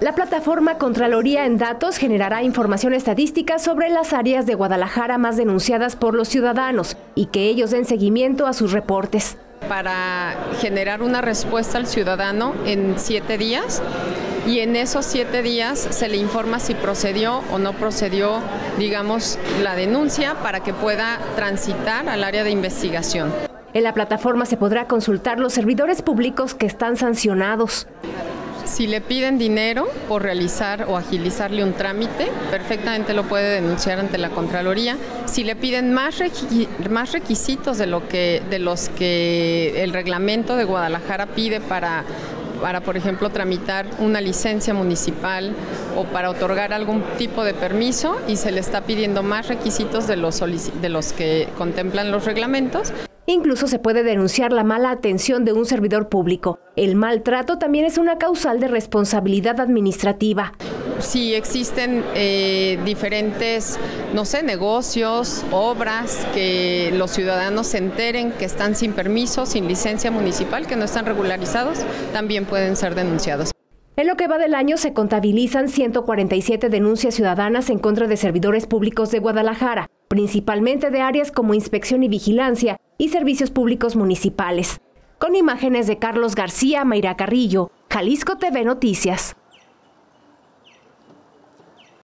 La plataforma Contraloría en Datos generará información estadística sobre las áreas de Guadalajara más denunciadas por los ciudadanos y que ellos den seguimiento a sus reportes. Para generar una respuesta al ciudadano en siete días y en esos siete días se le informa si procedió o no procedió, digamos, la denuncia para que pueda transitar al área de investigación. En la plataforma se podrá consultar los servidores públicos que están sancionados. Si le piden dinero por realizar o agilizarle un trámite, perfectamente lo puede denunciar ante la Contraloría. Si le piden más, más requisitos de, lo que, de los que el reglamento de Guadalajara pide para para, por ejemplo, tramitar una licencia municipal o para otorgar algún tipo de permiso y se le está pidiendo más requisitos de los, de los que contemplan los reglamentos, Incluso se puede denunciar la mala atención de un servidor público. El maltrato también es una causal de responsabilidad administrativa. Si existen eh, diferentes, no sé, negocios, obras, que los ciudadanos se enteren que están sin permiso, sin licencia municipal, que no están regularizados, también pueden ser denunciados. En lo que va del año se contabilizan 147 denuncias ciudadanas en contra de servidores públicos de Guadalajara, principalmente de áreas como inspección y vigilancia y servicios públicos municipales. Con imágenes de Carlos García, Mayra Carrillo, Jalisco TV Noticias.